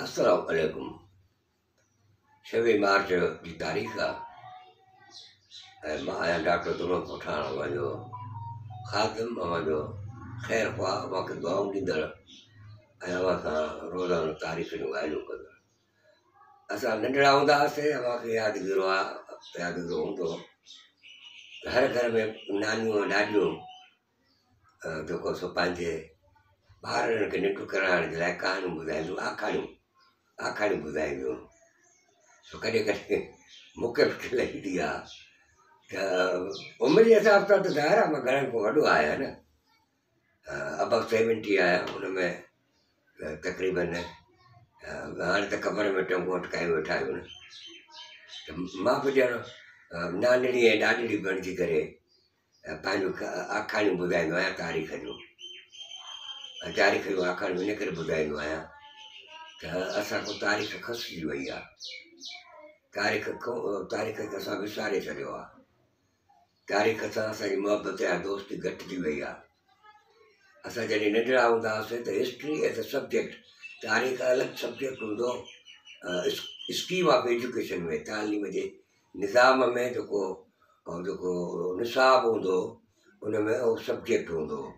السلام असलामकुम छवीह मार्च जी तारीख़ आहे ऐं मां डॉक्टर दुलन पुठाणो ख़ात्म ख़ैरु ख़्वाह दुआऊं ॾींदड़ु ऐं अवां खां रोज़ानो तारीख़ जूं ॻाल्हियूं कंदड़ असां नंढिड़ा हूंदा हुआसीं यादिगिरो आहे यादिगिरो हूंदो हर घर में नानियूं ऐं ॾाॾियूं जेको सो पंहिंजे ॿारनि खे निठ कराइण जे लाइ कहाणियूं ॿुधाईंदियूं आखाणियूं आखाणी ॿुधाए वियो ॿुधाईंदियूं कॾहिं कॾहिं मूंखे लॻंदी आहे त उमिरि जे हिसाब सां त ज़ाहिर आहे मां घणनि खां वॾो आहियां न अबव सेवनटी आहियां हुन में तक़रीबन हाणे त कमर में टोट काए वेठा आहियूं न त मां बि ॼण नानड़ी ऐं ॾाॾड़ी बणिजी करे पंहिंजो आखाणियूं ॿुधाईंदो आहियां तारीख़ जूं तारीख़ जूं आखाणियूं इन करे ॿुधाईंदो आहियां त असांखो तारीख़ खसजी वई आहे तारीख़ तारीख़ खे असां विसारे छॾियो आहे तारीख़ सां असांजी मुहबत या दोस्ती घटिजी वई आहे असां जॾहिं नंढिड़ा हूंदा हुआसीं त हिस्ट्री एज़ अ सब्जेक्ट तारीख़ अलॻि सब्जेक्ट हूंदो स्कीम ऑफ एजुकेशन में तालीम जे निज़ाम में जेको जेको निसाबु हूंदो हुओ उन में उहो सब्जेक्ट हूंदो हुओ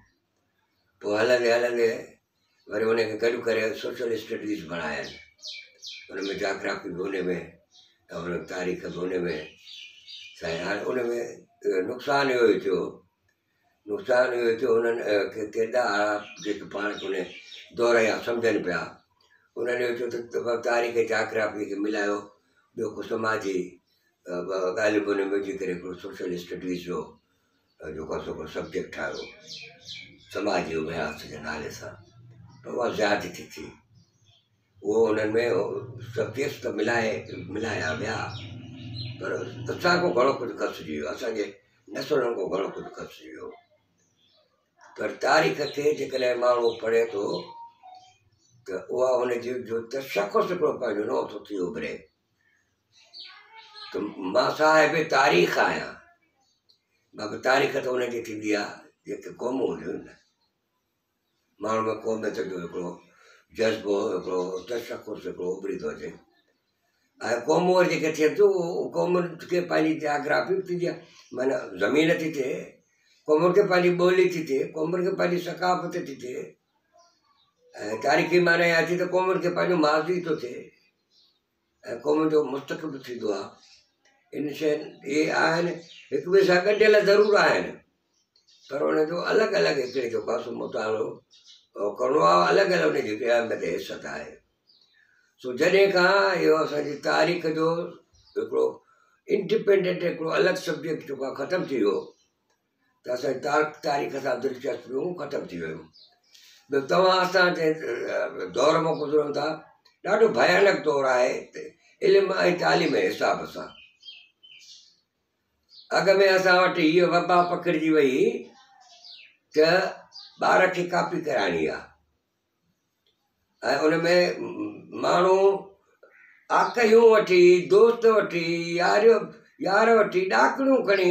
पोइ हलंदे हलंदे మరి उन्हें कल करे सोशल स्टडीज बढ़ाया उनमें जाग्राफी होने में और तारीख़ होने में साइंस उनमें नुक़सान इहो ई थो नुक़सान इहो थियो हुननि खे केॾा जेके पाण खे उन दौर जा सम्झनि पिया उन्हनि इहो तो, तो, तो, तारीख़ जाग्राफी के मिला ॿियो को समाजी गाल बि हुन सोशल स्टडीज़ जो जो आहे सो सब्जेक्ट ठाहियो समाज जो अभ्यास के नाले से तो आज़ाद थी थी वो उन्होंने सब संदेश तो मिलाए मिलाया विया पर असांखां घणो कुझु खसिजी वियो अस नसलनि को घड़ो कुछ कस वियो पर तारीख़ तो, तो तो के जो मू पढ़े तो त उहा हुनजी जो तशख़ुस हिकिड़ो मां तारीख़ आया बाक़ी तारीख़ तो उनकी थींदी आहे जेके माण्हुनि में को न चटियो हिकिड़ो जज़्बो हिकिड़ो तशख़ुस हिकिड़ो उभरी थो अचे ऐं क़ौम वरी जेके थिए थो क़ौम खे पंहिंजी जाग्राफी थी थिए माना ज़मीन थी थिए क़ौम के पंहिंजी ॿोली थी थिए क़ौम खे पंहिंजी सकाफ़त थी थिए ऐं तारीख़ी माना इहा थी त माज़ी तो थिए जो इन शयुनि इहे आहिनि हिक ॿिए पर हुनजो अलॻि अलॻि हिकिड़े जेको आहे मुतालो करिणो आहे अलॻि अलॻि हुनजी क़याम ते हिसत आहे सो जॾहिं खां इहो असांजी तारीख़ जो हिकिड़ो इंडिपेंडेंट हिकिड़ो अलॻि सब्जेक्ट जेको आहे ख़तमु थी वियो त असांजी तार तारीख़ सां दिलचस्पियूं ख़तमु थी वियूं ॿियो तव्हां असां दौर मां गुज़रूं था ॾाढो भयानक दौरु आहे इल्मु ऐं तालीम जे हिसाब सां अॻ में असां वटि हीअ वबा पकड़िजी वई त ॿार खे कापी कराइणी आहे ऐं उनमें माण्हू आकयूं वठी दोस्त वठी यार यार वठी ॾाकणियूं खणी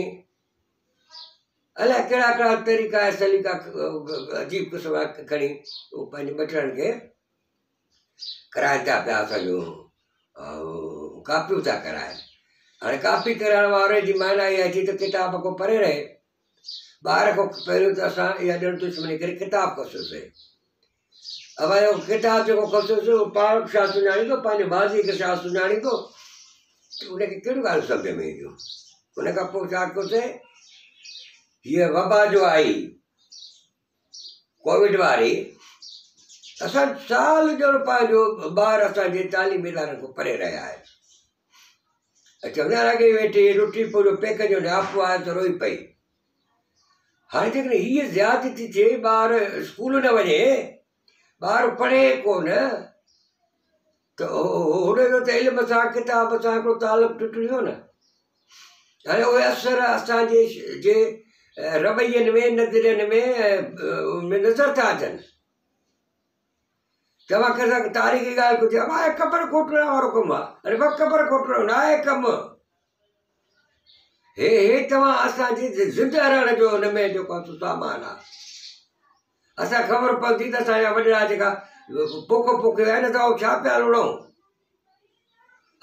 अलाए कहिड़ा कहिड़ा तरीक़ा सलीका अजीब क़िस्म खणी पंहिंजे बचड़नि खे कराए था पिया असांजूं कापियूं था कराइनि हाणे कापी कराइण वारे जी माना इहा थी त किताब को परे रहे ॿार खां पहिरियों त असां इहा ॼण दुश्मनी करे किताब कसियोसीं अबाए उहो किताब जेको कसियोसीं उहो पाण छा सुञाणींदो पंहिंजे भाॼी खे छा सुञाणींदो तो उनखे कहिड़ियूं ॻाल्हियूं सम्झ में ईंदियूं उन खां पोइ छा कयोसीं हीअ वबा जो आई कोविड वारी असां साल ॼण पंहिंजो ॿार असांजे तालीम इदारनि खां परे रहिया आहिनि चवंदा अच्छा, लॻे वेठी रोटी पूरो पेक जो ॾापो आहे त रोई पई हाणे जेकॾहिं हीअ ज़्यादि थी थिए ॿार स्कूल न वञे ॿार पढ़े कोन त हुनजो त इल्म सां किताब सां हिकिड़ो तालमु टुटियो न हाणे उहे असर असांजे जे रवैयनि में नज़रनि में नज़र था अचनि तव्हांखे कंहिंसां तारीख़ी ॻाल्हि कुझु आहे ख़बर खोटण वारो कमु आहे अरे ख़बर खोटण न आहे कमु हे हे तव्हां असांजे ज़िद रहण जो हुनमें जेको आहे सामान आहे असांखे ख़बर पवंदी त असांजा वॾड़ा जेका पोखो पोके विया आहिनि त उहो छा पिया रुड़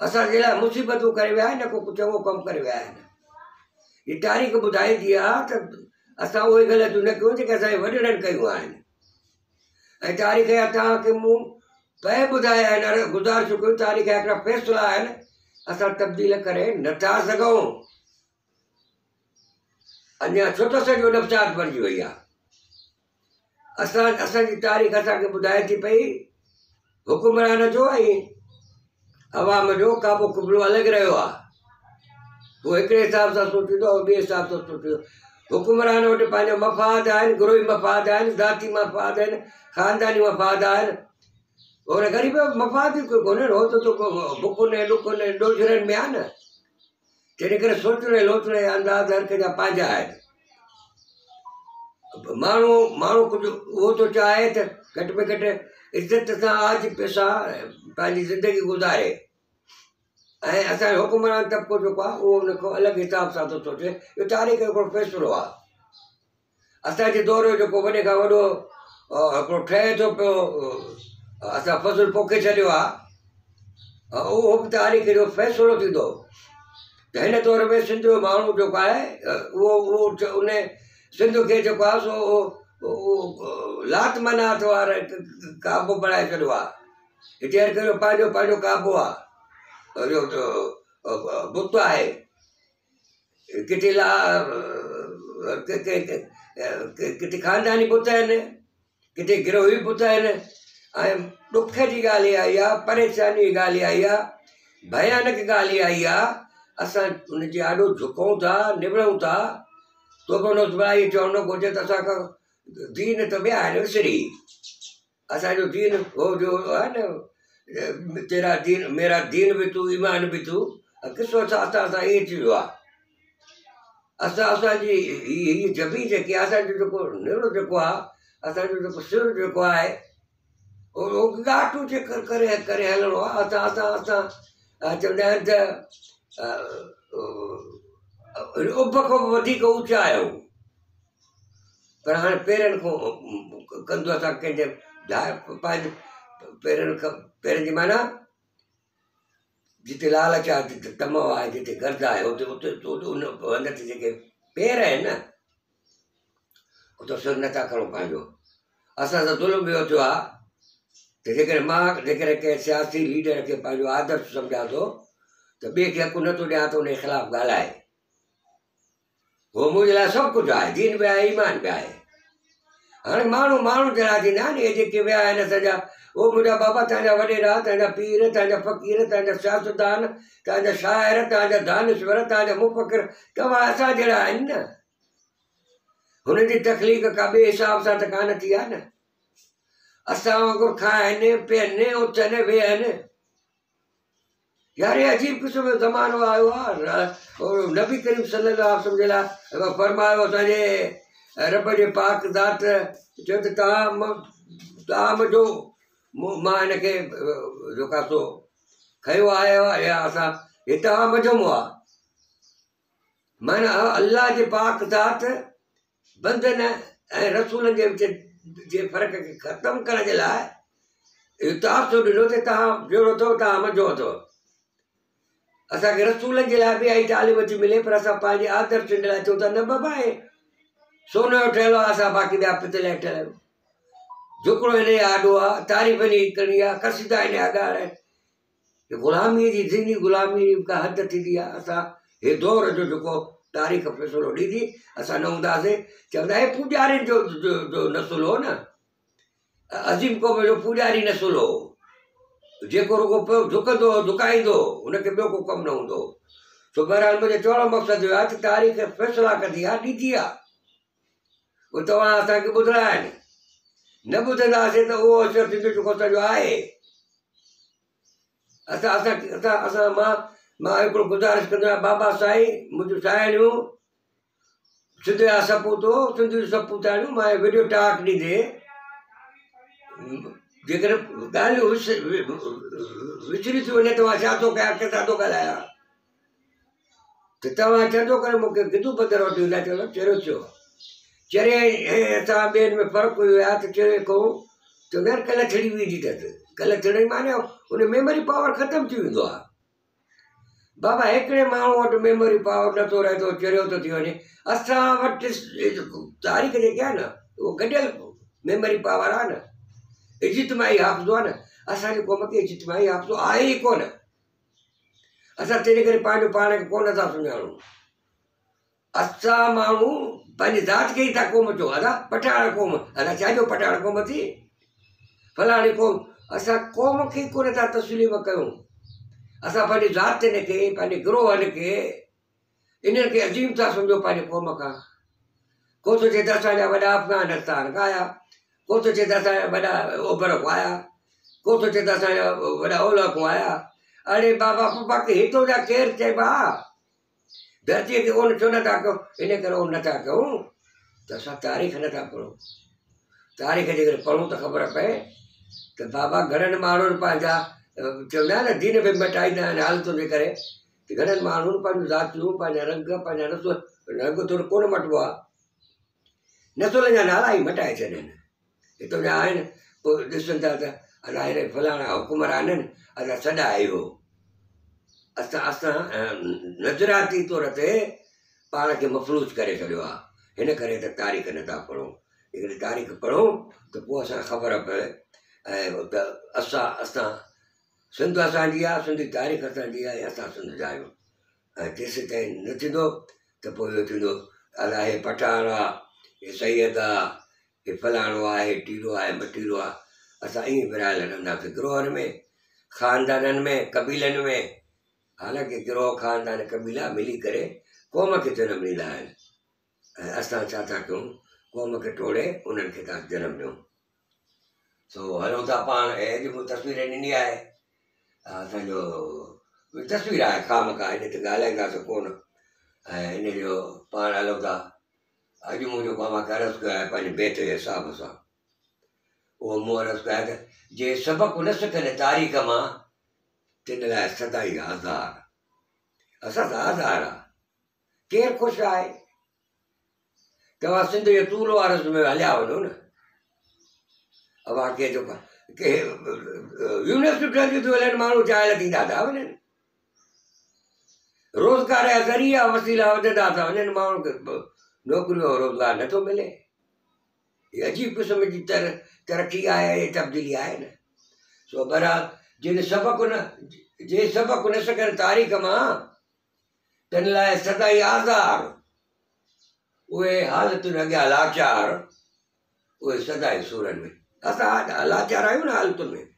असांजे लाइ मुसीबतूं करे विया आहिनि न को कुझु कमु करे विया आहिनि हीअ तारीख़ ॿुधाए थी आहे त असां उहे ग़लतियूं न कयूं जेके असांजे वॾड़नि कयूं आहिनि ऐं तारीख़ जा तव्हांखे मूं तए ॿुधाया आहिनि गुज़ारिश कयूं तारीख़ जा हिकिड़ा आहिनि असां तब्दील करे नथा सघूं અનયા છોટા સક્યો ડબચાત બરજી હોયા અસાન અસાનની તારીખ હતા કે બધાય થી પઈ હુકુમરાન જોવાયે આવામ રોકાપો ખુબલો અલગ રયો આ તો એકરે હિસાબ સા સુચિદો બેસાતો સુચિદ હુકુમરાન ઓટે પાયે મફાદ આ હે ગ્રુહી મફાદ આ હે જાતી મફાદ હે ખાનદાની મફાદ આ હે ઓર ગરીબ મફાદ કો કોને હોતો તો બબુને લોકોને ડોઝરે મે આને जंहिं करे सोचण जे लोचण जा अंदाज़ हर कंहिंजा पंहिंजा आहिनि माण्हू कुझु उहो थो चाहे त घटि में घटि इज़त सां आज पैसा पंहिंजी ज़िंदगी गुज़ारे ऐं असांजो हुकुमरान तबिको जेको आहे उहो अलॻि हिसाब सां थो सोचे तारीख़ फ़ैसिलो आहे असांजे दौर जो जेको वॾे खां वॾो ठहे थो पियो असां फसल पोखे छॾियो आहे उहो बि तारीख़ जो फैसलो थींदो पहले दौर में सिंधु माण्हू जेको आहे उहो उहो उन सिंधु खे जेको आहे सो उहो लात मनात वारा काबो बणाए छॾियो आहे हिते हर कहिड़ो पंहिंजो पंहिंजो काबो आहे बुत आहे किथे ला किथे ख़ानदानी बुत आहिनि किथे गिरोही बुत आहिनि ऐं ॾुख जी ॻाल्हि आई आहे परेशानी जी ॻाल्हि आई आहे भयानक ॻाल्हि आई आहे असांजे ॾाढो झुकूं था निबरूं था तोखे चवणो घुरिजे दीन त विया आहिनि असांजो दीन हो दीन बि तू ईमान बि तू किसो ईअं थी वियो आहे असांजी जबी जेकी आहे असांजो जेको निड़ो जेको आहे असांजो जेको सिर जेको आहे करे करे हलणो आहे चवंदा आहिनि त वधीक ऊचायो पर हाणे पेरनि खां कंदो असां कंहिंजे पंहिंजे पेरनि खां पेरनि जी माना जिते लाल जिते तम आहे जिते गर्द आहे ते जेके पेर आहिनि न उते सुर नथा खणूं पंहिंजो असां सां ज़ुल्म इहो थियो आहे त जेकॾहिं मां जेकॾहिं कंहिं सियासी लीडर खे पंहिंजो आदर्श सम्झां थो બે ઘેકુ નતો ડાતો ને ખલાફ ગાલા હો મુજીલા સક કુતાય દિન બે આય માન ગાય હણ માણું માણું તેરા જી ના ને જે કે વેયા ને સજા ઓ બુડા બાબા તાજા વડે રાત ને પીર તાજા ફકીર તાજા સાસદાન તાજા શાયર તાજા دانشવર તાજા મુફકર કવાસા જડા હૈ ને હુને દી તખલીક ક કબે હિસાબ સા તકા ન કિયા ને અસા કો ખાય ને પહેને ઉતે ને વેને ત્યારે અજીબ કિસ્મ જમાનો આવ્યો નબી કરીમ સલ્લાહ સમજેલા ફરમાયો તારે रब जे पाक ज़ात चयो त तव्हां तव्हां मुंहिंजो मां हिनखे जेका सो खयो आयो आहे या असां हे तव्हां मुंहिंजो आहे माना अलाह जे पाक ज़ात बंधन ऐं रसूलनि जे विच जे फ़र्क़ खे ख़तमु करण जे लाइ इहो ताफ़ो ॾिनो त तव्हां जहिड़ो अथव तव्हां मुंहिंजो अथव असांखे रसूल के लिए भी आई त बची मिले पर असां पंहिंजे आदर्शनि लाइ चऊं था न बबा है सोन जो ठहियलु आहे बाक़ी बया पितल ठहियल आहियूं झुकिड़ो हिन जो आॾो तारीफ़ नहीं करनी आ आहे इन हिन जा गुलामी की जिंदगी ग़ुलामी का हद थी आहे असां हे दौर जो जेको तारीख़ फैसलो ॾींदी असां न हूंदासीं चवंदा पुजारी पूॼारियुनि जो नसुल हो न अज़ीम क़ौम जो पुजारी नसुल हो जो तो रुगो पे झुक झुकाईंदो उनके बो को कमु न बहरहाल मुझे चौड़ो मकसद हुआ कि तारीख़ फैसला कंदी आहे ॾींदी आहे न ॿुधंदासीं तो वो असरु गुज़ारिश कंदो बाबा साईं मुंहिंजूं साहेड़ियूं सिंध जा वीडियो टाक ॾींदे जेकर ॻाल्हियूं विछरी थी वञे त मां छा थो कयां किथां थो ॻाल्हायां त तव्हां चवंदो करे मूंखे गिदू पदर वठी ईंदा चवंदो चरो थियो चरे असां ॿियनि में फ़र्कु हुयो आहे त चरे खो त कल्ह थिड़ी वेंदी अथसि कल्ह थिड़ी माना हुन मेमोरी पावर ख़तमु थी वेंदो आहे बाबा हिकिड़े माण्हू वटि मेमोरी पावर नथो रहे थो चरियो थो थी वञे असां वटि तारीख़ जेके आहे न उहो गॾियल मेमोरी पावर आहे न इजित हाफ़ज़ो आहे न असांजे क़ौम खे इजित हाफ़ज़ो आहे ई कोन असां तंहिंजे करे पंहिंजो पाण खे कोन था सुञाणूं असां माण्हू पंहिंजी ज़ात खे ई था क़ौम चओ अदा पटाण छा क़ौम थी फलाणी क़ौम असां क़ौम खे ई कोन था तस्लीम कयूं असां पंहिंजी ज़ात हिन खे पंहिंजे गिरोहनि खे इन्हनि खे अजीम था सम्झो पंहिंजे क़ौम खां को सोचे त असांजा वॾा अफ़गान असां तो चेता सा बड़ा ओपर खाया कोतो चेता सा बड़ा ओला खाया अरे बाबा पापा के हितो जा केर छे धरती के कोन छो इन ताको इने करो न ताको तसा तारीख ना ता पड़ो तारीख जे पड़ो तो खबर पे तो बाबा घरन मारो पाजा चवना ना दिन पे मिटाई ना हाल तो ने करे घरन मारो पाजा जात हो पाजा रंग पाजा रसो रंग तो कोन मटवा न तो ले जा ही मिटाई छे ने हितां जा आहिनि पोइ ॾिसनि था त असां हेॾे फलाणा हुकुमर आहिनि असां सॾु इहो असां असां नज़राती तौर ते पाण खे मफ़लूज़ करे छॾियो आहे हिन करे त तारीख़ नथा पढ़ूं जेकॾहिं तारीख़ पढ़ूं त पोइ असांखे ख़बर पए ऐं त असां असां सिंध असांजी आहे सिंधी तारीख़ असांजी आहे असां सिंध जा आहियूं ऐं जेसि ताईं न थींदो त पोइ इहो थींदो अलाए हे पठाण आहे हे सैद आहे इहे फलाणो आहे हीउ टीरो आहे मटीरो आहे असां ईअं फिरायल हलंदासीं ग्रोहनि में ख़ानदाननि में कबीलनि में हालांकि ग्रोह ख़ानदान कबीला मिली करे क़ौम खे जनमु ॾींदा आहिनि ऐं असां छा था कयूं क़ौम खे टोड़े उन्हनि खे था जनमु ॾियूं सो हलूं था पाण ऐं अॼु मूं तस्वीर ॾिनी आहे असांजो तस्वीर आहे खाम खां हिन ते ॻाल्हाईंदासीं कोन ऐं हिन जो पाण हलूं था अॼु मूं रस्तो आहे पंहिंजे बेट जे हिसाब सां उहो मूं रस्तो आहे त जे सबक़ु नस मां तिनाई आज़ार असां हज़ार आहे केरु ख़ुशि आहे तव्हां सिंध जे तूल वार हलिया वञो न हलनि माण्हू चायल थींदा था वञनि रोज़गार जा ज़रिया वसीला वधंदा था वञनि माण्हू नौकरियूं ऐं रोज़गार नथो मिले हीअ अजीब क़िस्म जी तर तरक़ी आहे तब्दीली आहे न सो बराल जिन सबक़ु न जे सबकु न सघनि तारीख़ मां तिन लाइ सदाई आज़ार उहे हालतुनि अॻियां लाचार उहे सदाई सूरनि में असां लाचार आहियूं न हालतुनि में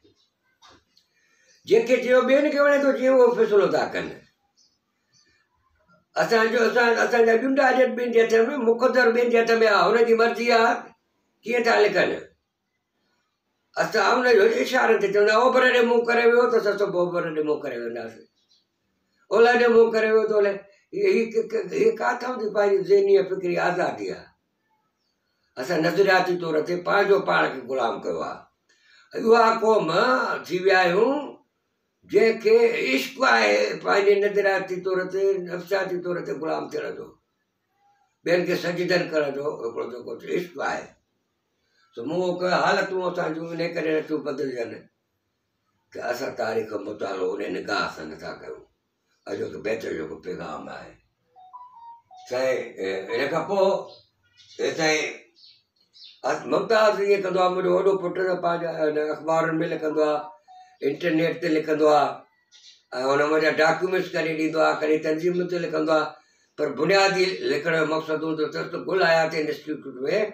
जंहिंखे चयो ॿियनि खे वणे थो जीअं उहो फ़ैसिलो था कनि मर्ज़ी आहे कीअं था लिखनि असां हुनजो इशारे ते चवंदा करे वियो तबरे करे वेंदासीं ओला ॾे मुंहुं करे वियो थी पंहिंजी फिक्री आज़ादी आहे असां नज़रियाती तौर ते पंहिंजो पाण खे ग़ुलाम कयो आहे उहा क़ौम थी विया आहियूं जंहिंखे इश्क आहे पंहिंजे नज़राती तौर ते इश्क आहे हालतूं इन करे नथियूं बदिलजनि की असां तारीख़ मुतालो निगाह सां नथा कयूं अॼु बहितर जेको पैगाम आहे मुतासीं वॾो پٹر پا पंहिंजा अख़बारुनि میں आहे इंटरनेट ते लिखंदो आहे ऐं हुन हुनजा डॉक्यूमेंट्स कॾहिं ॾींदो आहे कॾहिं तंज़ीम ते लिखंदो आहे पर बुनियादी लिखण जो मक़सदु हूंदो अथसि गुल आया आयाती इंस्टीट्यूट में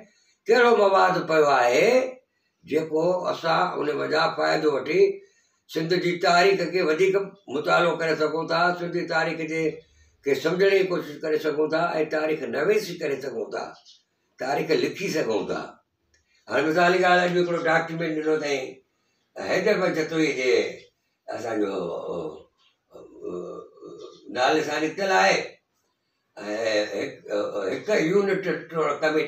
कहिड़ो मवाद पियो आहे जेको असां उन वजा फ़ाइदो वठी सिंध जी तारीख़ खे वधीक मुतालो करे सघूं था सिंधी तारीख़ जे खे सम्झण जी कोशिशि करे सघूं था ऐं तारीख़ न करे सघूं था तारीख़ लिखी सघूं था हाणे मिसाली ॻाल्हि हिकिड़ो डॉक्यूमेंट ॾिनो अथई हैदर चतुरी जे असांजो नाले सां निकितल आहे ऐं हिकु यूनिट कमिटीटीट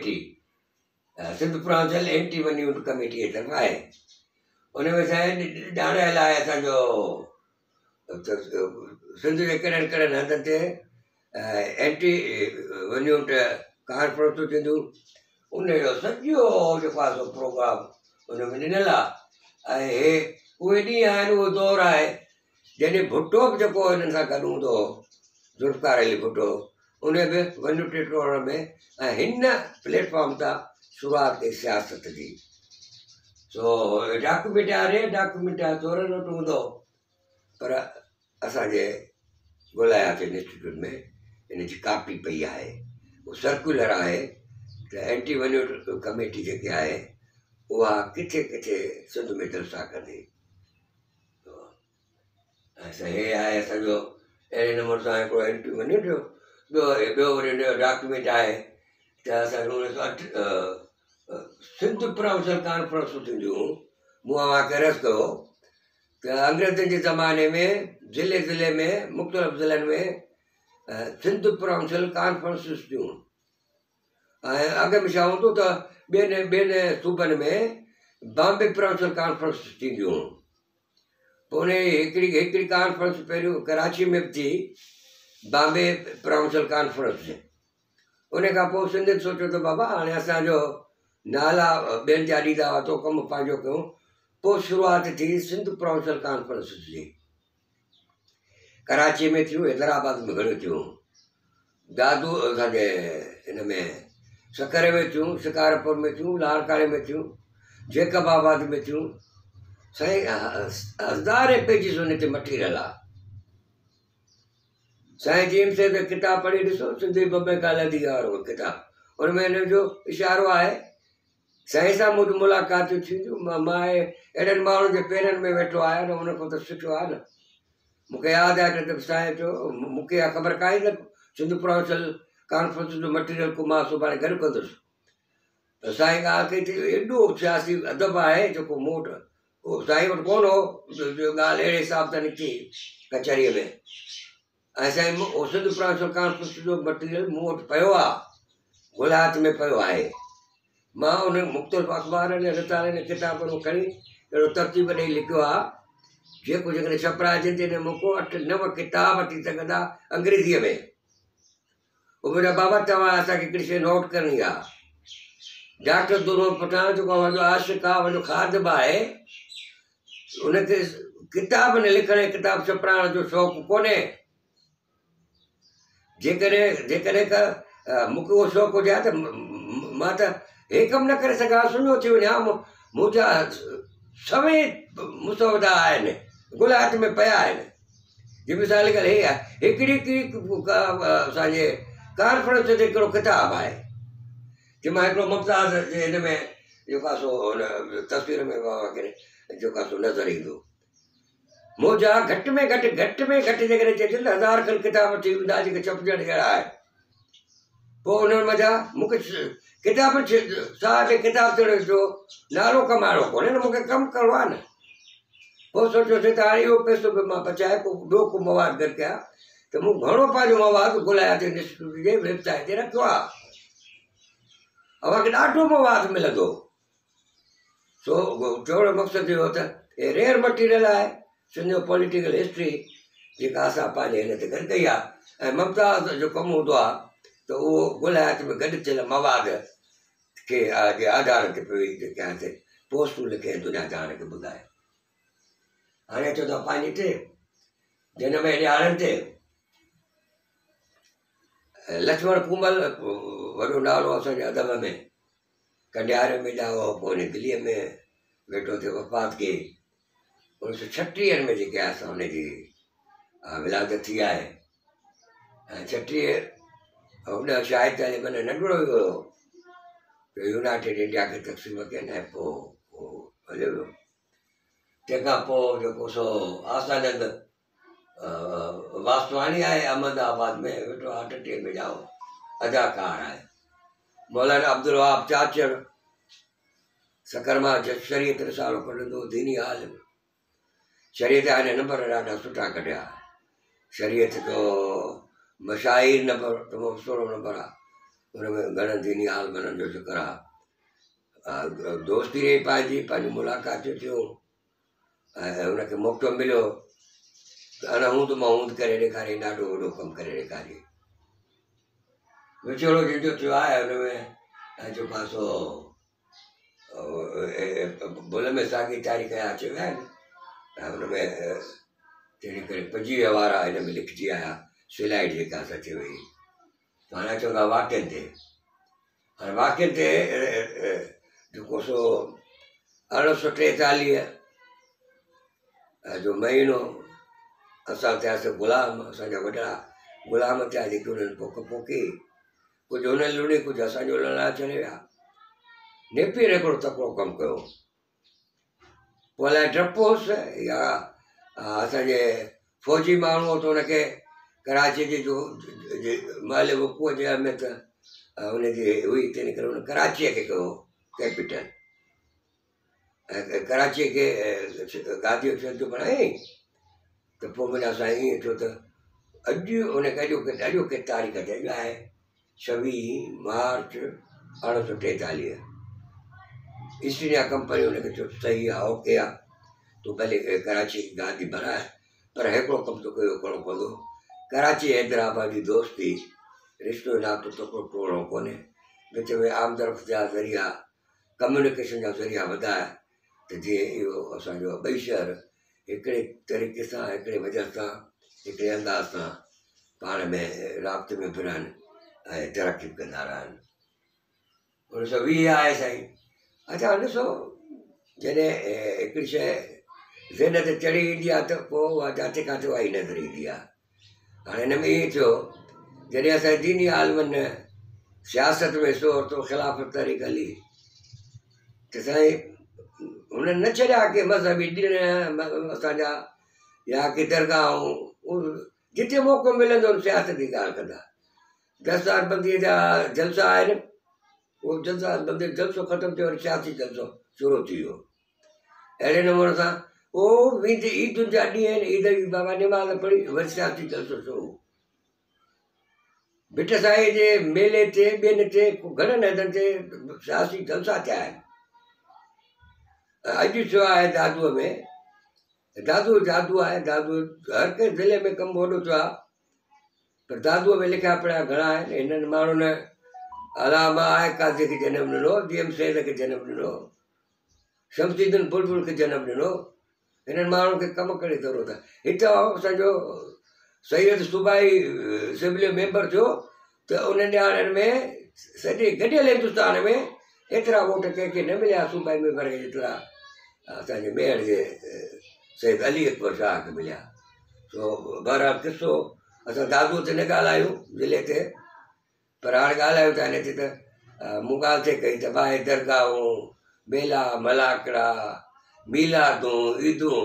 कमिटीअ तरफ़ आहे ॼाण आहे असांजो हंधनि ते उनजो सॼो जेको आहे प्रोग्राम ॾिनल आहे ऐं उहे ॾींहं आहिनि उहो दौरु आहे जॾहिं भुटो बि जेको हिननि सां गॾु हूंदो हुओ झुल्कार अली भुटो उन बि वन ट्रेटोर में ऐं हिन प्लेटफॉर्म तां शुरूआत कई सियासत जी सो डाक्यूमेंट डाक्यूमेंट हूंदो पर असांजे गुलयात इंस्टिट्यूट में हिनजी कापी पई आहे उहो सर्कुलर आहे त एंटी वन्यूट कमेटी जेकी आहे दिला कंदी आहे डॉक्यूमेंट आहे त असां उणिवीह सौ अठ सिंध प्राउंसल कॉन्फ्रेंस थींदियूं मूं ज़माने में ज़िले ज़िले में मुख़्तलिफ़ ज़िलनि में सिंध प्राउंसल कॉन्फ्रेंस थियूं अग में हूंदो तो ॿियनि तो में बॉम्बे प्रोविंशल कॉन्फ्रेंस कॉन्फ्रेंस पे कराची में थी बॉम्बे प्रोविंशल कॉन्फ्रेंस उन सिंधी पोइ सोचो तो बाबा हाँ असो नाला बेन जा ॾींदा हुआ तो कम पाँ क्यों पोइ थी सिंध प्रोविंशल कॉन्फ्रेंस की कराची में थी हैदराबाद में घड़ी थी दादू असमें सकरे में थियूं शिकारपुर में थियूं लालकाणे में थियूं जेकबाबाद में थियूं साईं हज़ारे पेजिस हुन ते आहे साईं जीम से त किताब पढ़ी ॾिसो सिंधी बबे काली वारो किताबु हुनमें हिन जो इशारो आहे साईं सां मुंहिंजी मुलाक़ातियूं थींदियूं मां मां अहिड़नि माण्हुनि जे पेरनि में वेठो आहियां न हुनखां त सुठो आहे न मूंखे यादि आहे त साईं चयो मूंखे ख़बर काई न सिंधु प्रोफेशनल કોન્ફરન્સ को मां सुभाणे घर कंदुसि त साईं ॻाल्हि कई थी एॾो सियासी अदब आहे जेको मूं वटि उहो साईं वटि कोन हो ॻाल्हि अहिड़े हिसाब सां निकिती कचहरीअ में ऐं साईं सिंध प्रांशल कॉन्फ्रेंस जो मटीरियल मूं वटि पियो आहे में पियो आहे मां उन मुख़्तलिफ़ अख़बारनि रितारनि किताबनि खणी अहिड़ो तरतीब ॾेई लिखियो आहे जेको जेकॾहिं छपराइजनि ते मौक़ो अठ नव किताब थी सघंदा अंग्रेज़ीअ में मेरा बाबा तवा असांखे कृषि नोट करनी आहे डॉक्टर दूरो पटाइण जो आहे वॾो आशिक़ु आहे खाद बि आहे हुनखे किताब ने लिखने किताब छपाइण जो शौक कोन्हे जेकॾहिं जेकॾहिं का मूंखे उहो शौक़ु हुजे हा न करे सघां सुञो थी वञा मुंहिंजा सभई मुसौदा आहिनि गुलाट में पिया आहिनि जे मिसाल ॻाल्हि हे कान्फरेंस ते हिकिड़ो किताबु आहे की मां हिकिड़ो मुमताज़ जे में जो सो तस्वीर में वाह करे सो नज़र ईंदो मोजा घट में घट घट में घट जे करे हज़ार खन किताब थी वेंदा जेके छपजण जहिड़ा आहिनि पोइ हुननि मथां किताब साहिब किताब थियण जो नालो कमाइणो कोन्हे न मूंखे कमु करिणो न पोइ सोचियोसीं त हाणे पैसो मां बचाए को ॿियो को मवाद गॾु कयां त मूं घणो पंहिंजो थी इंस्टीट्यूट जे वेबसाइट ते रखियो आहे अवांखे ॾाढो मवादु मिलंदो सो छो मक़सदु इहो त हे रेयर मटीरियल आहे पॉलिटिकल हिस्ट्री जेका असां पंहिंजे हिन ते गॾु कई आहे ऐं ममता जो कमु हूंदो आहे त उहो गुलायत में गॾु थियल मवाद खे जे आधार ते पई पोस्टूं लिखे दुनिया ॿुधाए हाणे अचो था पंहिंजे ते जनम ते लक्ष्मण कुमल वॾो नालो आहे असांजे अदब में कंडियारे में ॼा हुआ पोइ वरी दिल्लीअ में वेठो थियो वफ़ात कई उणिवीह सौ छटीह में जेके आहे असां हुनजी विलावत थी आहे ऐं छटीह हुन शायदि तव्हांजे माना नंढड़ो जो यूनाइटेड इंडिया खे तकसीम कनि ऐं पोइ हलियो वियो तंहिंखां पोइ जेको सो आसानंद वासवाणी आहे अहमदाबाद में वेठो आहे टटे में ॼाओ अदाकार आहे मौलाना अब्दुल मोलाना अब्दुल्याच सकरमा रिसालो कढंदो धीनी आल शरीत नंबर ॾाढा सुठा कढिया शरीयत जो मशाहिरु नंबर तमामु सुठो नंबर आहे हुनमें घणनि दीनी हाल घणनि जो शिक्र आहे दोस्ती रही पंहिंजी पंहिंजी मुलाक़ातियूं थियूं ऐं हुनखे मौको मिलियो त हूंद मां हूंद करे ॾेखारियईं ॾाढो वॾो कमु करे ॾेखारी विचोड़ो जंहिंजो थियो आहे हुन में जेको आहे सो भुल में साॻी तयारी कया अची विया आहिनि ऐं हुनमें तंहिंजे करे पंजी व्यवारा हिन में लिखजी आया सिलाइड जेका सची वई हाणे चवंदो था वाक्यनि ते हाणे वाक्यनि ते जेको सो अरिड़हं सौ टेतालीह जो महीनो असां थियासीं गुलाम असांजा वॾा गुलाम थिया जेके हुननि पोख पोकी कुझु हुन लुणी कुझु असांजो लड़ाए छॾे विया नेपीर हिकिड़ो तकिड़ो कमु कयो पोइ अलाए ड्रप होसि या असांजे फ़ौजी माण्हू त हुनखे कराचीअ जे मले वकूअ जे अहमियत हुनजी हुई करे हुन कराचीअ खे कयो कैपिटल कराचीअ खे गादीअ जो बणाई त पोइ मुंहिंजा असां ईअं थियो त अॼु उन हुनखे अॼु के तारीख़ ते अॼु आहे छवीह मार्च अरिड़हं सौ टेतालीह ईस्ट इंडिया कंपनी हुनखे चयो सही आहे ओके आहे तूं भले कराची गादी भराए पर हिकिड़ो कमु तोखे इहो करिणो पवंदो कराची हैदराबाद जी दोस्ती रिश्तो नातो टोड़णो कोन्हे विच में आमदरफ जा ज़रिया कम्युनिकेशन जा ज़रिया वधाए त जीअं इहो असांजो ॿई शहर हिकिड़े तरीक़े सां हिकिड़े वजह सां हिकिड़े अंदाज़ सां पाण में राब्ते में फिरनि ऐं तरक़ी बि कंदा रहनि उणिवीह सौ वीह आहे साईं अच्छा ॾिसो जॾहिं हिकिड़ी शइ ते चढ़ी ईंदी आहे त पोइ उहा जिते किथे उहा ई नज़र ईंदी आहे हाणे हिन में ईअं थियो जॾहिं असांजे दीनी आलमनि सियासत में सोर तो ख़िलाफ़ हली त साईं हुन न छॾिया के मज़हबी ॾिण असांजा या के दरगाहूं जिते मौको मिलंदो सियासत जी ॻाल्हि कंदा दस्तार बंदीअ जा जलसा आहिनि उहो जलसा बंदी जलसो ख़तमु थियो वरी सियासी जलसो शुरू थी वियो अहिड़े नमूने सां उहो वेंदे ईदुनि जा ॾींहं आहिनि ईद जी बाबा पढ़ी वरी सियासी जलसो शुरू भिट साहिब जे मेले ते ॿियनि ते घणनि हंधनि ते सियासी जलसा थिया आहिनि अॼु थियो आहे दादूअ में दादू जादू आहे दादूअ हर कंहिं ज़िले में कमु वॾो थियो आहे पर दादूअ में लिखिया पढ़िया घणा आहिनि हिननि माण्हुनि अलामा आहे काजे खे जनम ॾिनो धीअम सेल खे जनम ॾिनो शमशीदन बुलबुल खे जनम ॾिनो हिननि माण्हुनि खे कमु करे ज़रूरत आहे हिते असांजो सैयद सूबाई असैम्बली मेंबर थियो त उन्हनि ॾियारनि में सॼे गॾियल हिंदुस्तान में एतिरा वोट कंहिंखे न मिलिया सूबाई मैंबर जेतिरा असांजे मेयर जे सेत अली अकबर शाह खे मिलिया छो बराबरि किसो असां दादू ते न ॻाल्हायूं ज़िले ते पर हाणे ॻाल्हायूं था हिन ते त मूं ॻाल्हि थिए कई त बाहि दरगाहूं मेला मलाकड़ा मीलादूं ईदूं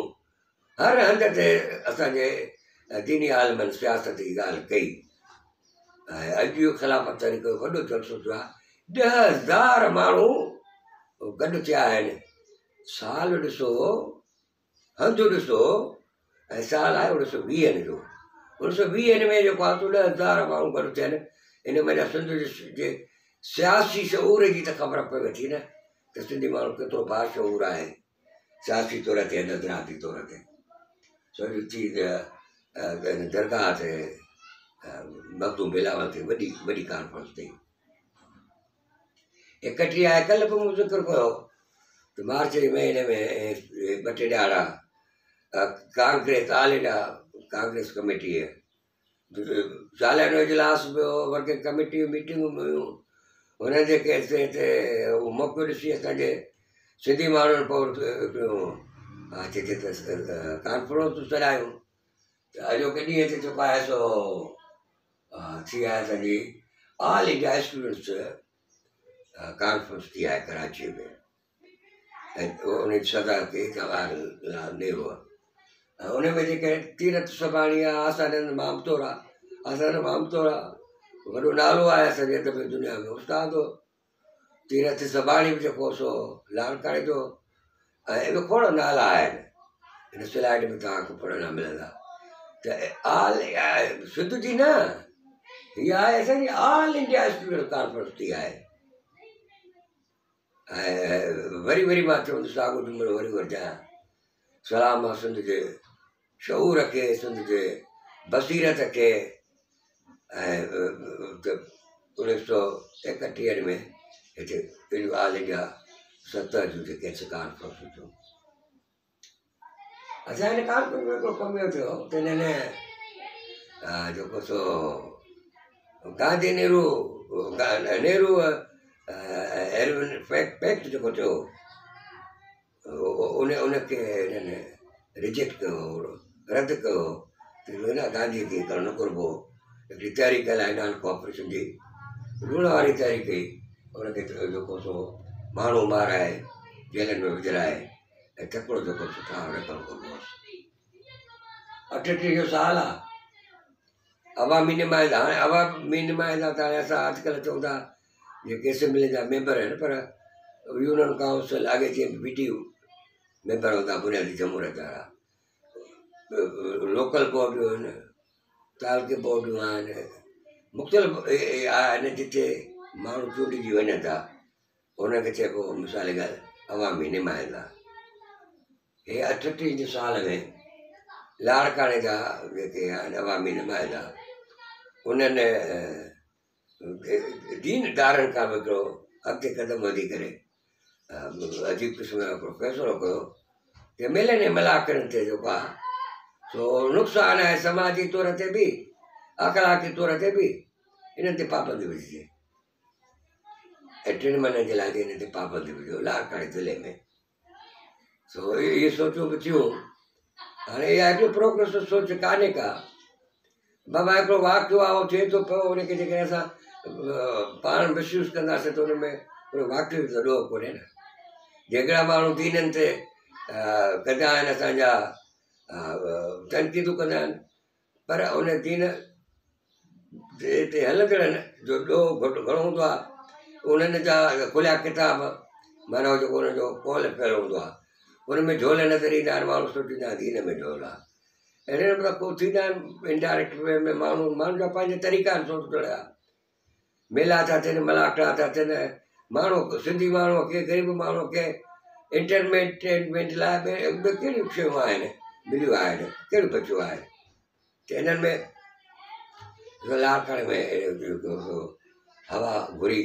हर हंधि ते असांजे दीनी आलमन सियासत जी ॻाल्हि कई ऐं अॼु जो ख़िलाफ़त वॾो जलसो थियो आहे ॾह हज़ार माण्हू गॾु थिया आहिनि साल ॾिसो हंधु ॾिसो ऐं साल आहे उणिवीह सौ वीह जो उणिवीह सौ वीह में जेको आहे सो ॾह हज़ार माण्हू गॾु थियनि इन में सिंध जे सियासी शहूर जी त ख़बर पए थी न त सिंधी माण्हू केतिरो बार शहूर आहे सियासी तौर ते नज़राती तौर ते दरगाह ते मगदूम बेलाव ते वॾी वॾी कॉन्फ्रेंस अथई एकटीह आहे कल्ह बि ज़िक्र कयो ಮಾರ್ಚ್ ಮಹಿಳೆ ಬಟ್ಟೆಡಾಡ ಕಾಂಗ್ರೆಸ್ ಆಲಿಡ ಕಾಂಗ್ರೆಸ್ ಕಮಿಟಿ सालानो इजलास पियो कमेटी कमिटी मीटिंगूं हुयूं हुन जे केसे ते मौक़ो ॾिसी असांजे सिंधी माण्हुनि पियो अचे कॉन्फ्रेंस करायूं त तो अॼोके ॾींहुं हिते तो जेको आहे सो ऑल इंडिया स्टूडेंट्स कॉन्फ्रेंस थी कराची में ऐं उहो उनजी सरदार की जवाहर लाल आहे ऐं उनमें जेके तीरथ सुभाणी आहे मामतोर आहे मामतोर आहे वॾो नालो आहे असांजे दफ़े दुनिया में उस्ताद हो तीरथ सुभाणी बि जेको सो लालकाणे जो ऐं एॾो थोरा नाला आहिनि हिन स्लाइड में तव्हांखे पुरणा मिलंदा त आल शुद्ध थी न हीअ आहे असांजी इंडिया स्टूडेंट कॉन्फ्रेंस थी आहे वरी वरी मात्र सागोटुंबर वरी वर्जा सलाम संदे के खे संदे बसीरत के ऐं सौ एकटीह में हिते ऑल इंडिया सतह जूं जेके कॉन्फ्रेंस थियूं असां हिन में हिकिड़ो कमियो थियो सो Gandhi Nehru Nehru element fact fact जेको थियो उन उनखे हिननि रिजेक्ट कयो रद्द कयो हिन गांधी खे करणु घुरिबो हिकिड़ी तयारी कयल आहे हिन कॉपरेशन जी लूण वारी तयारी कई उनखे जेको सो माण्हू माराए जेलनि में विझराए ऐं तकिड़ो जेको सुठा रखणु घुरिबो अठटीह जो साल आहे अवामी निमाइंदा हाणे अवामी निमाइंदा त हाणे असां अॼुकल्ह चऊं जेके असैम्बली जा मेंबर आहिनि पर यूनियन काउंसल आॻे थी बी टी मेंबर हूंदा बुनियादी जमूरत वारा लोकल बोडियूं आहिनि तालके बोडियूं आहिनि मुख़्तलिफ़ आहिनि जिते माण्हू चूंडजी वञनि था हुनखे चइबो मिसाल ॻाल्हि अवामी निमाइंदा हे अठटीह साल में लाड़काणे जा जेके आहिनि अवामी निमाइंदा उन्हनि दीन दीनदारनि खां बि हिकिड़ो अॻिते कदम वधी करे अजीब क़िस्म जो हिकिड़ो फ़ैसिलो कयो मेलनि मलाकनि ते जेको आहे सो नुक़सानु आहे समाजी तौर ते बि अखलाकी तौर ते बि इन्हनि ते पाबंदी विझिजे ऐं टिनि महिननि जे लाइ ते पाबंदी विझो पाणे ज़िले में सो इहे सोचूं बि थियूं हाणे इहा प्रोग्रेसिव सोच कान्हे का बाबा हिकिड़ो वाकियो आहे थिए थो पियो जेकॾहिं असां पाण महसूस कंदासीं त उनमें वाकिफ त ॾोह कोन्हे न जेकॾहिं माण्हू दीननि ते कंदा आहिनि असांजा तनक़ीदूं कंदा आहिनि पर उन दीन जे हिते हलंदड़ जो ॾोह घटि घणो हूंदो आहे उन्हनि जा खुलिया किताब माना जेको उनजो कॉल फेल हूंदो आहे उनमें झोल नज़र ईंदा आहिनि माण्हू सोचींदा दीन में झोल आहे अहिड़े नमूने को थींदा आहिनि इनडाइरेक्ट वे में माण्हू माण्हुनि जा पंहिंजा तरीक़ा आहिनि सोचण जा मेला था थियनि मलाटा था थियनि माण्हू सिंधी माण्हू खे ग़रीब माण्हू खे बचियो आहे त हिननि में कलाकड़ में हवा घुरी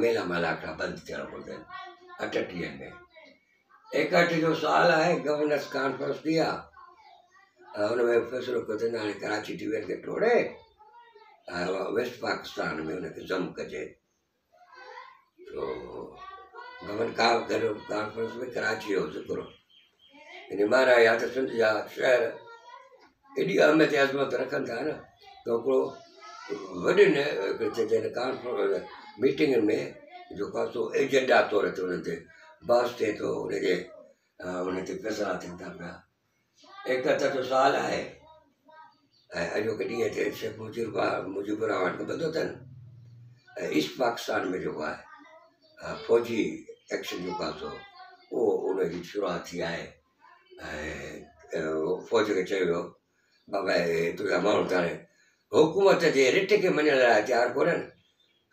मेला मलाटा बंदि थियण अठटीह में एकहठि जो साल आहे गवर्नर्स कॉन्फ्रेंस थी आहे हुन में कराची टीवीअ खे टोड़े वेस्ट पाकिस्तान में हुनखे ज़म कजे कॉन्फ्रेंस में कराची जो हिन महाराज या त सिंध जा शहर एॾी अहमियत अज़मत रखनि था न त हिकिड़ो वॾनि कॉन्फ्रेंस मीटिंग में जेको आहे सो एजेंडा तौर ते हुन ते बस थिए थो हुनजे हुन ते फैसला थियनि था पिया एकहतर जो साल आहे ऐं अॼोके ॾींहं ते शेख मुजीरबा मुजीबुरा वटि बंदो अथनि ऐं ईस्ट पाकिस्तान में जेको आहे फ़ौजी एक्शन जेको आहे सो उहो उन जी शुरुआति थी आहे ऐं फ़ौज खे चयो वियो बाबा तुंहिंजा माण्हू त हाणे हुकूमत जे रिट खे मञण लाइ तयारु कोन्हनि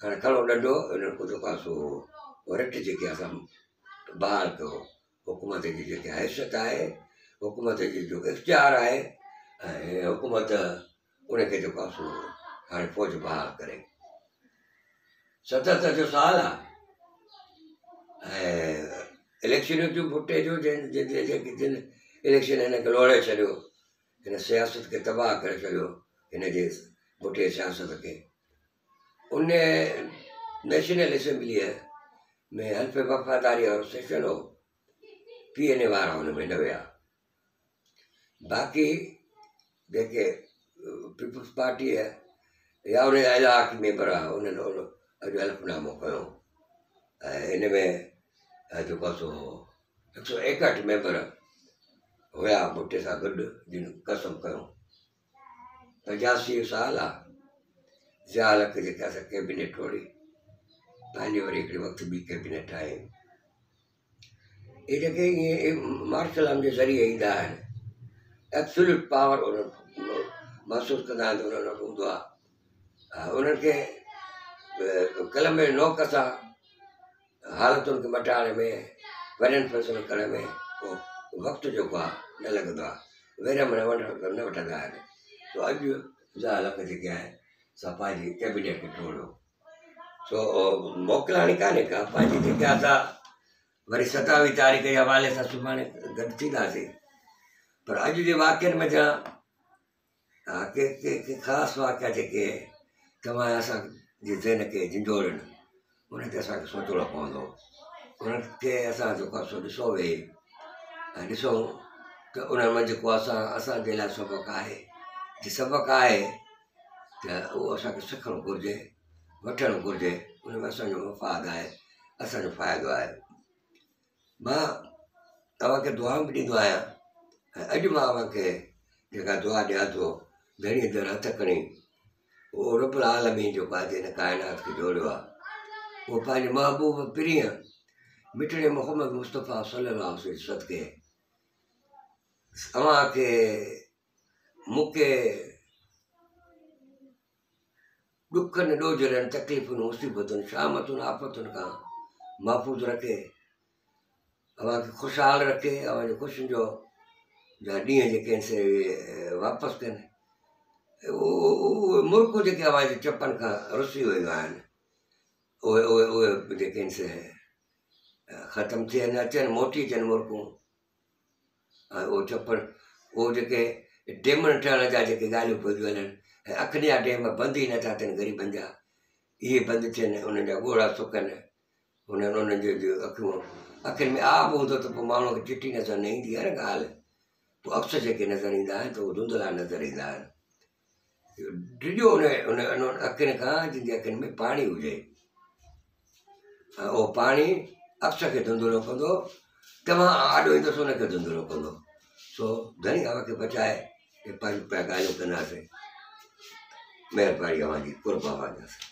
हाणे कणो ॾंडो उन पोइ जेको रिट जेके असां बहाल कयो हुकूमत जी जेकी हैसियत आहे हुकूमत जी जेको इख़्तियारु आहे ऐं हुकूमत उनखे जेको आहे सो हाणे फ़ौज बहाल करे सतहतरि जो साल आहे ऐं इलेक्शन थियूं फुटे जो जंहिं जंहिंजे जेके जिन इलेक्शन हिनखे लोड़े छॾियो हिन सियासत खे तबाह करे छॾियो हिन जे पुटे सियासत खे उन नेशनल असेंबलीअ में हल्फ़ वफ़ादारी वारो सेशन हो पी एन ए वारा हुन में न विया बाक़ी કે કે પ્રપસ પાર્ટી હે યારે આક મે બર ઉનેનો આ જલફનામો ખયો એને મે જો કસો 161 મેમ્બર હવે આ મોટા સાબદ જીન કસમ કરો તો 80 સાલા જાલક કે કેबिनेट ખોડી પાણી ઓર એકડે વખતે બી કેबिनेट આઈ એ જગે માર્શલંગ કે ઝરી આઈતા હે એબ્સોલ્યુટ પાવર ઓર महसूस कंदा आहिनि त उन्हनि वटि हूंदो आहे उन्हनि खे कलम नोक सां हालतुनि खे मटाइण में वॾनि फ़सल करण में को वक़्तु जेको आहे न लॻंदो आहे वेर महीने न वठंदा आहिनि सो अॼु जा हल जेके आहे असां पंहिंजी कैबिनेट खे जोड़ियो सो मोकिलाणी कान्हे का पंहिंजी चिंता असां वरी सतावीह तारीख़ जे हवाले सां सुभाणे गॾु थींदासीं पर अॼु जे वाक्यनि में जा हा के के के ख़ासि वाकिया जेके तव्हां असां जे ज़ेन खे झिंझोड़नि उन ते असांखे सोचणो पवंदो उनखे असां जेको आहे सो ॾिसो वेही ऐं ॾिसो त उन उनमें जेको असां असांजे लाइ सबक़ु आहे जे सबक़ु आहे त उहो असांखे सिखणु घुरिजे वठणु घुरिजे उन में असांजो मफ़ाद आहे असांजो फ़ाइदो आहे मां तव्हांखे दुआ बि ॾींदो आहियां ऐं अॼु मां तव्हांखे जेका दुआ ॾियां थो घणी दर हथ खणी उहो रुबल आलमी जेको आहे हिन काइनात खे जोड़ियो आहे उहो पंहिंजे महबूब प्रिय मिठड़े मोहम्मद मुस्तफ़ा सलाह सदके अव्हां खे मूंखे ॾुखनि ॾोझरनि तकलीफ़ुनि मुसीबतुनि शामतुनि आफ़तुनि खां महफ़ूज़ रखे अव्हांखे ख़ुशहाल रखे अव्हांजे ख़ुशियुनि जो जा ॾींहं जेके आहिनि से वापसि कनि उहो मुर्कूं जेके चपनि खां रुसी वियूं आहिनि उहे उहे उहे जेके आहिनि से ख़तमु थिए न अचनि मोटी अचनि मुर्खूं ऐं उहो चपल उहो जेके डेमनि ठहण जा जेके ॻाल्हियूं पुॼियूं हलनि ऐं अखनि जा डेम बंदि ई नथा थियनि ग़रीबनि जा इहे बंदि थियनि उन्हनि जा ॻोड़ा सुकनि हुननि उन्हनि जो अखियूं अखियुनि में आब हूंदो त पोइ माण्हूअ खे चिटी नज़र न ईंदी आहे न ॻाल्हि पोइ अक्स जेके नज़र ईंदा आहिनि त उहे धुंधला नज़र ईंदा आहिनि ॾिजो उन उन अखियुनि खां जंहिंजी अखियुनि में पाणी हुजे ऐं उहो पाणी अक्ष खे धुधो रोकंदो तव्हां आॾो ईंदसि हुनखे धुधो रो कंदो सो धनी अव खे बचाए की पंहिंजी पिया ॻाल्हियूं कंदासीं महिरबानी अवांजी कुर्बा